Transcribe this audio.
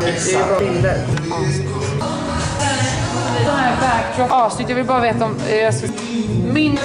Det Exakt. bilder. Sån här backdrop. Avsnitt, jag vill bara veta om... Eh, alltså, min...